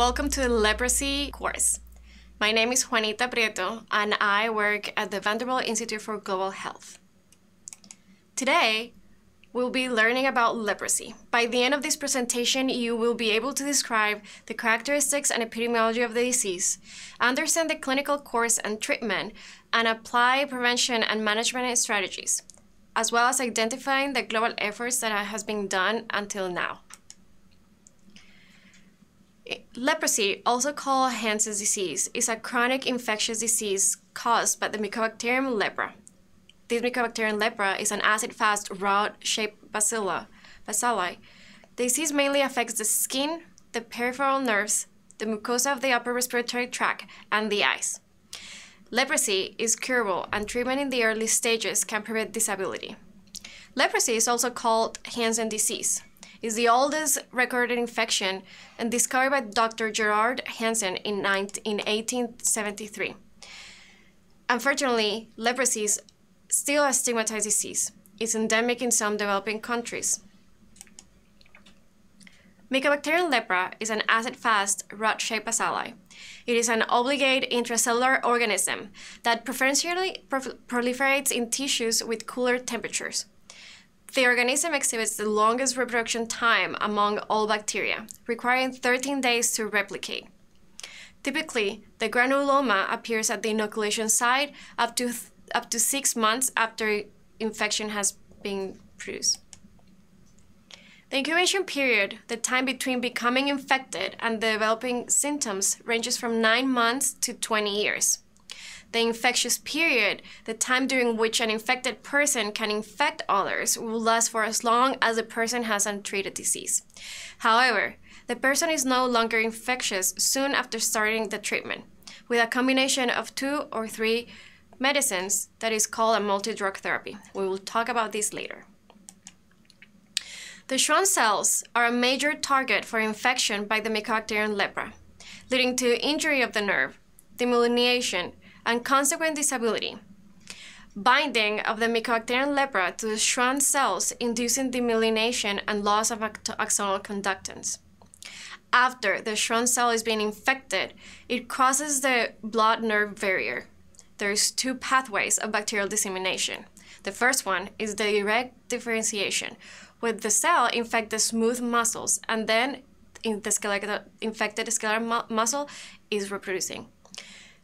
Welcome to the leprosy course. My name is Juanita Prieto and I work at the Vanderbilt Institute for Global Health. Today, we'll be learning about leprosy. By the end of this presentation, you will be able to describe the characteristics and epidemiology of the disease, understand the clinical course and treatment, and apply prevention and management strategies, as well as identifying the global efforts that has been done until now. Leprosy, also called Hansen's disease, is a chronic infectious disease caused by the Mycobacterium lepra. This Mycobacterium lepra is an acid-fast, rod-shaped bacilla, bacilli. The disease mainly affects the skin, the peripheral nerves, the mucosa of the upper respiratory tract, and the eyes. Leprosy is curable, and treatment in the early stages can prevent disability. Leprosy is also called Hansen disease is the oldest recorded infection and discovered by Dr. Gerhard Hansen in, 19, in 1873. Unfortunately, leprosy is still a stigmatized disease. It's endemic in some developing countries. Mycobacterium lepra is an acid-fast, rod-shaped bacilli. It is an obligate intracellular organism that preferentially proliferates in tissues with cooler temperatures. The organism exhibits the longest reproduction time among all bacteria, requiring 13 days to replicate. Typically, the granuloma appears at the inoculation site up to, up to six months after infection has been produced. The incubation period, the time between becoming infected and developing symptoms, ranges from 9 months to 20 years the infectious period, the time during which an infected person can infect others, will last for as long as the person has untreated disease. However, the person is no longer infectious soon after starting the treatment, with a combination of two or three medicines that is called a multi-drug therapy. We will talk about this later. The Schwann cells are a major target for infection by the Mycobacterium lepra, leading to injury of the nerve, demyelination, and consequent disability. Binding of the Mycobacterium lepra to the Schwann cells inducing demyelination and loss of axonal conductance. After the Schwann cell is being infected, it crosses the blood-nerve barrier. There's two pathways of bacterial dissemination. The first one is the direct differentiation, where the cell infects the smooth muscles and then in the skeletal, infected skeletal mu muscle is reproducing.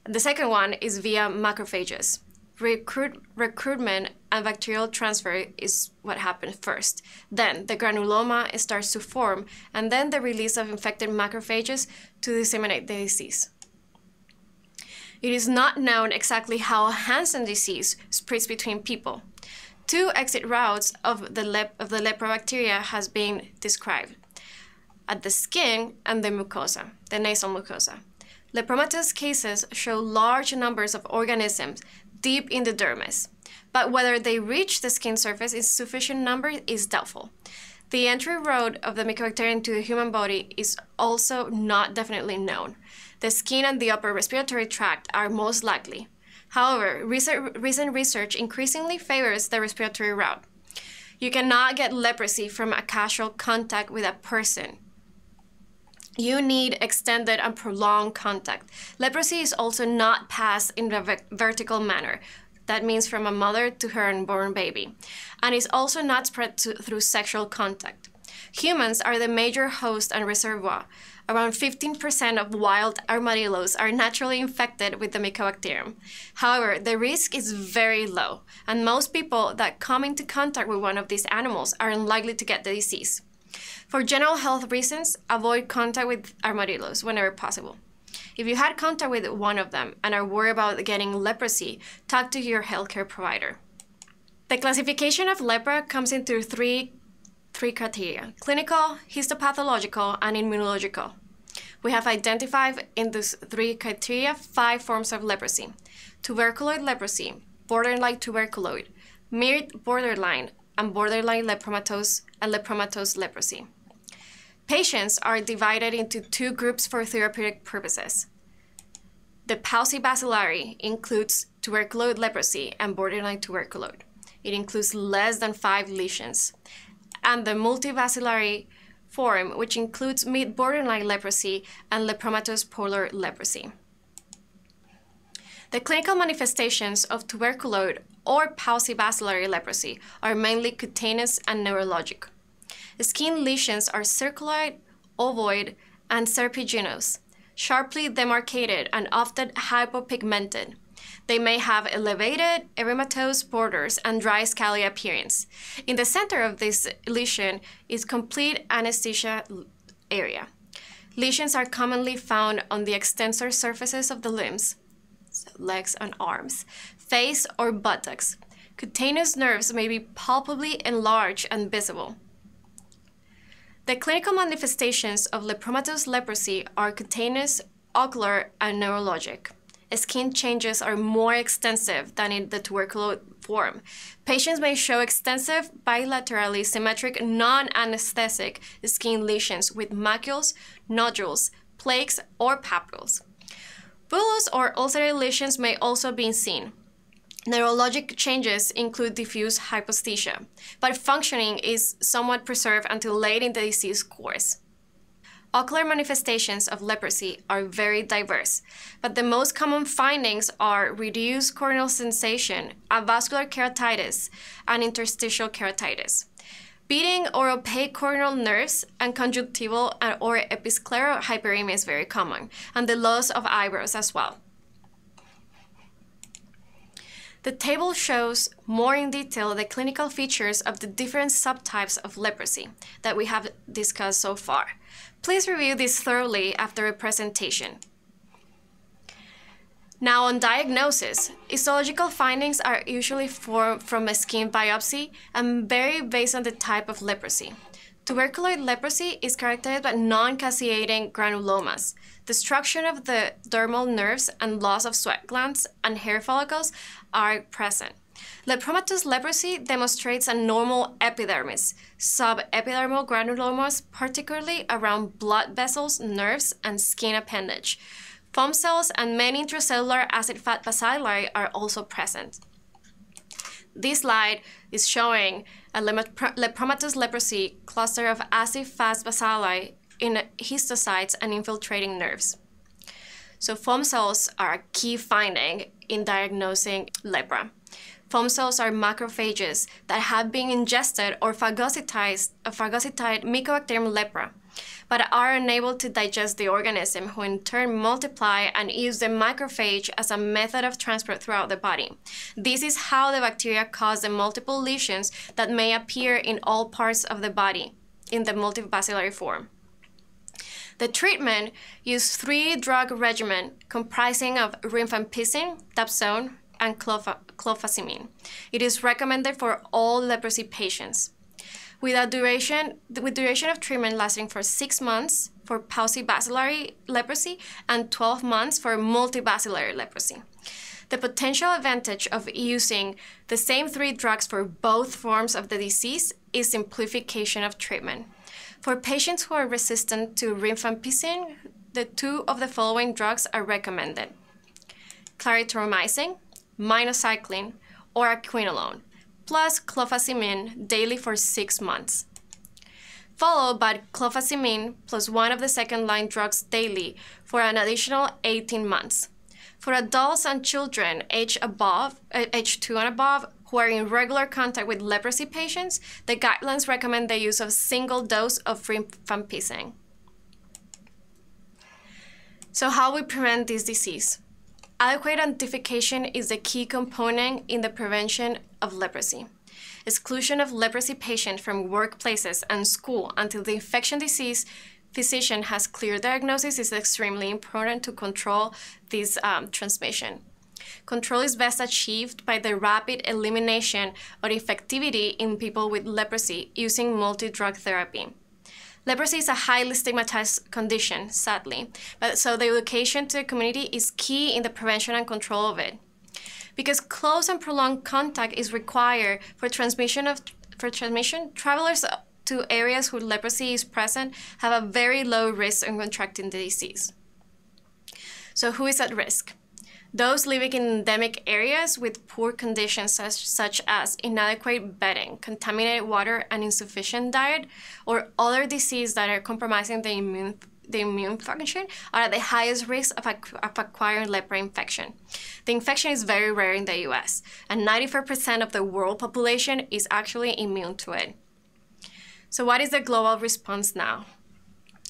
The second one is via macrophages. Recruit, recruitment and bacterial transfer is what happens first. Then the granuloma starts to form, and then the release of infected macrophages to disseminate the disease. It is not known exactly how Hansen disease spreads between people. Two exit routes of the, lep- of the leprobacteria has been described at the skin and the mucosa, the nasal mucosa. Lepromatous cases show large numbers of organisms deep in the dermis, but whether they reach the skin surface in sufficient number is doubtful. The entry route of the mycobacterium to the human body is also not definitely known. The skin and the upper respiratory tract are most likely. However, recent, recent research increasingly favors the respiratory route. You cannot get leprosy from a casual contact with a person you need extended and prolonged contact. Leprosy is also not passed in a vertical manner. That means from a mother to her unborn baby. And is also not spread to, through sexual contact. Humans are the major host and reservoir. Around 15% of wild armadillos are naturally infected with the Mycobacterium. However, the risk is very low, and most people that come into contact with one of these animals are unlikely to get the disease. For general health reasons, avoid contact with armadillos whenever possible. If you had contact with one of them and are worried about getting leprosy, talk to your healthcare provider. The classification of lepra comes into three, three criteria clinical, histopathological, and immunological. We have identified in these three criteria five forms of leprosy tuberculoid leprosy, borderline tuberculoid, mired borderline, and borderline lepromatose and lepromatose leprosy. Patients are divided into two groups for therapeutic purposes. The palsy paucibacillary includes tuberculoid leprosy and borderline tuberculoid. It includes less than five lesions. And the multibacillary form, which includes mid-borderline leprosy and lepromatous polar leprosy. The clinical manifestations of tuberculoid or paucibacillary leprosy are mainly cutaneous and neurologic. Skin lesions are circuloid, ovoid, and serpiginous, sharply demarcated and often hypopigmented. They may have elevated erythematous borders and dry scaly appearance. In the center of this lesion is complete anesthesia area. Lesions are commonly found on the extensor surfaces of the limbs, so legs and arms, face or buttocks. Cutaneous nerves may be palpably enlarged and visible. The clinical manifestations of lepromatous leprosy are cutaneous, ocular, and neurologic. Skin changes are more extensive than in the tuberculosis form. Patients may show extensive bilaterally symmetric non-anesthetic skin lesions with macules, nodules, plaques, or papules. Bullous or ulcerated lesions may also be seen. Neurologic changes include diffuse hypoesthesia, but functioning is somewhat preserved until late in the disease course. Ocular manifestations of leprosy are very diverse, but the most common findings are reduced corneal sensation, avascular keratitis, and interstitial keratitis. Beading or opaque corneal nerves and conjunctival or episcleral hyperemia is very common, and the loss of eyebrows as well. The table shows more in detail the clinical features of the different subtypes of leprosy that we have discussed so far. Please review this thoroughly after a presentation. Now on diagnosis, histological findings are usually formed from a skin biopsy and vary based on the type of leprosy. Tuberculoid leprosy is characterized by non-caseating granulomas. Destruction of the dermal nerves and loss of sweat glands and hair follicles are present. Lepromatous leprosy demonstrates a normal epidermis, subepidermal granulomas, particularly around blood vessels, nerves, and skin appendage. Foam cells and many intracellular acid fast bacilli are also present. This slide is showing a lepromatous leprosy cluster of acid fast bacilli in histiocytes and infiltrating nerves. So foam cells are a key finding in diagnosing lepra. Foam cells are macrophages that have been ingested or phagocytized, uh, phagocytized Mycobacterium lepra but are unable to digest the organism, who in turn multiply and use the macrophage as a method of transport throughout the body. This is how the bacteria cause the multiple lesions that may appear in all parts of the body in the multibacillary form. The treatment used three drug regimen comprising of rifampicin, dapsone, and clofazimine. It is recommended for all leprosy patients with a duration with duration of treatment lasting for six months for paucibacillary leprosy and 12 months for multibacillary leprosy. The potential advantage of using the same three drugs for both forms of the disease is simplification of treatment. For patients who are resistant to rifampicin, the two of the following drugs are recommended. Clarithromycin, minocycline, or a quinolone plus clofazimine daily for six months, followed by clofazimine plus one of the second line drugs daily for an additional 18 months. For adults and children age above, uh, age 2 and above, who are in regular contact with leprosy patients, the guidelines recommend the use of single dose of rifampicin. So how we prevent this disease? Adequate identification is a key component in the prevention of leprosy. Exclusion of leprosy patients from workplaces and school until the infection disease physician has clear diagnosis is extremely important to control this um, transmission. Control is best achieved by the rapid elimination of infectivity in people with leprosy using multi-drug therapy. Leprosy is a highly stigmatized condition, sadly, but so the education to the community is key in the prevention and control of it. Because close and prolonged contact is required for transmission of for transmission, travelers to areas where leprosy is present have a very low risk of contracting the disease. So who is at risk? Those living in endemic areas with poor conditions, such, such as inadequate bedding, contaminated water, and insufficient diet, or other diseases that are compromising the immune the immune function are at the highest risk of, of acquiring lepra infection. The infection is very rare in the US, and 94% of the world population is actually immune to it. So, what is the global response now?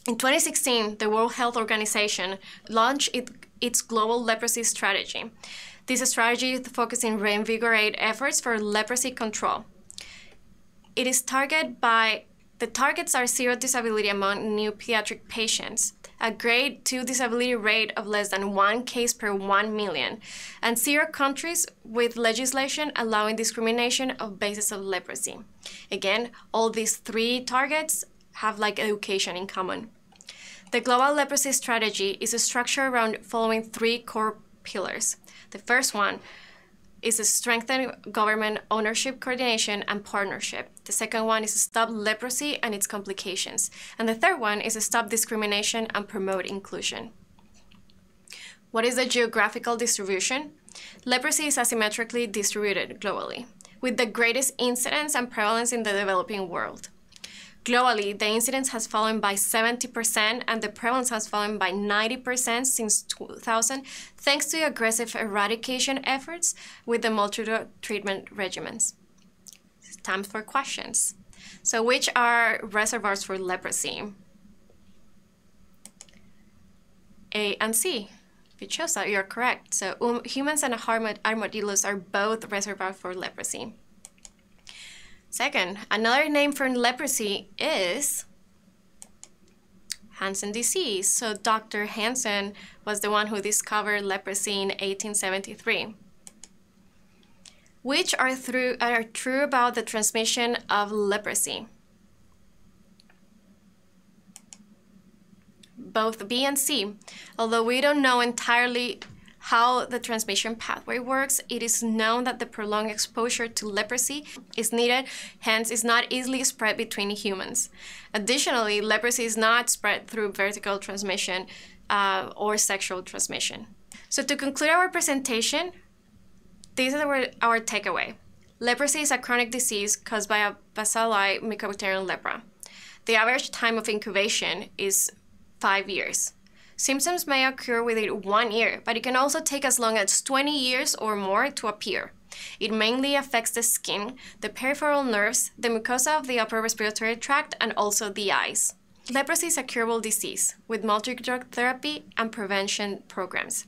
In 2016, the World Health Organization launched it, its global leprosy strategy. This strategy is focusing reinvigorate efforts for leprosy control. It is targeted by the targets are zero disability among new pediatric patients, a grade 2 disability rate of less than one case per 1 million, and zero countries with legislation allowing discrimination of basis of leprosy. Again, all these three targets have like education in common. The global leprosy strategy is structured around following three core pillars. The first one is to strengthen government ownership, coordination, and partnership. The second one is to stop leprosy and its complications. And the third one is to stop discrimination and promote inclusion. What is the geographical distribution? Leprosy is asymmetrically distributed globally, with the greatest incidence and prevalence in the developing world. Globally, the incidence has fallen by 70% and the prevalence has fallen by 90% since 2000, thanks to aggressive eradication efforts with the multi-drug treatment regimens. It's time for questions. So, which are reservoirs for leprosy? A and C. You chose that, you're correct. So, um, humans and armadillos are both reservoirs for leprosy. Second, another name for leprosy is Hansen disease. So Dr. Hansen was the one who discovered leprosy in 1873. Which are, through, are true about the transmission of leprosy? Both B and C. Although we don't know entirely how the transmission pathway works, it is known that the prolonged exposure to leprosy is needed, hence is not easily spread between humans. Additionally, leprosy is not spread through vertical transmission uh, or sexual transmission. So to conclude our presentation, these are our, our takeaway. Leprosy is a chronic disease caused by a bacilli Mycobacterium lepra. The average time of incubation is five years. Symptoms may occur within one year, but it can also take as long as 20 years or more to appear. It mainly affects the skin, the peripheral nerves, the mucosa of the upper respiratory tract, and also the eyes. Leprosy is a curable disease with multi-drug therapy and prevention programs.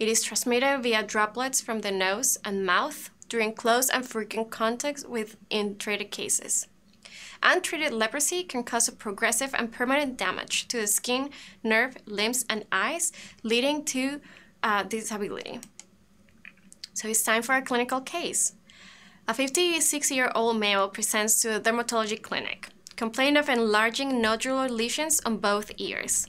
It is transmitted via droplets from the nose and mouth during close and frequent contact with untreated cases. Untreated leprosy can cause progressive and permanent damage to the skin, nerve, limbs, and eyes, leading to uh, disability. So it's time for a clinical case. A 56 year old male presents to a dermatology clinic, complaining of enlarging nodular lesions on both ears.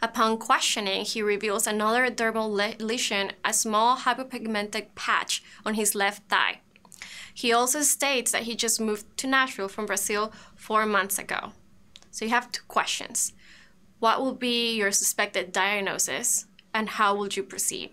Upon questioning, he reveals another dermal le- lesion, a small hypopigmented patch on his left thigh. He also states that he just moved to Nashville from Brazil four months ago. So you have two questions. What will be your suspected diagnosis and how would you proceed?